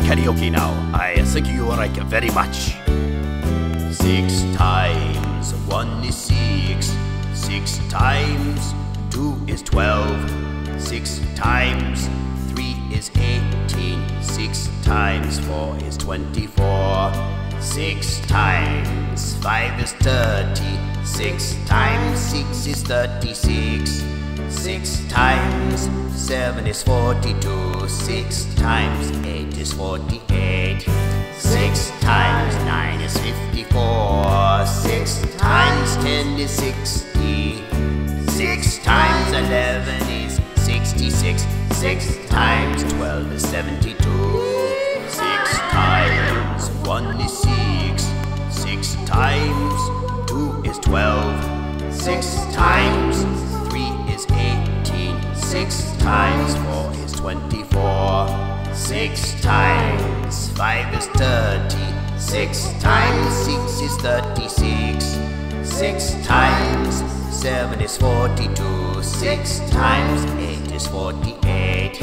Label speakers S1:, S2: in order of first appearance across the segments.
S1: karaoke now. I think you like it very much. Six times one is six. Six times two is twelve. Six times three is eighteen. Six times four is twenty-four. Six times five is thirty. Six times six is thirty-six. Times seven is forty-two. Six times eight is forty-eight. Six times nine is fifty-four. Six times ten is sixty. Six times eleven is sixty-six. Six times twelve is seventy-two. Six times one is six. Six times two is twelve. Six times Six times five is thirty. Six times six is thirty-six. Six times seven is forty-two. Six times eight is forty-eight.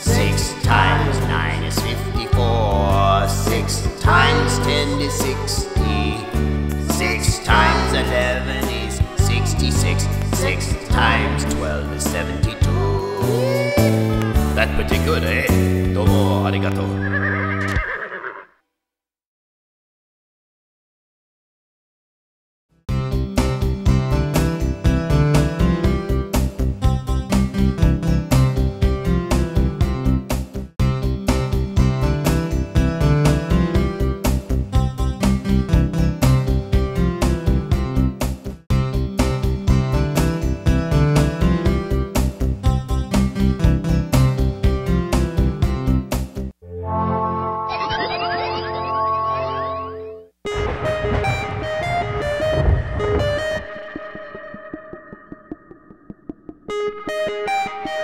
S1: Six times nine is fifty-four. Six times ten is sixty. Six times eleven is sixty-six. Six times twelve is seventy-two. That's pretty good, eh? ど
S2: Música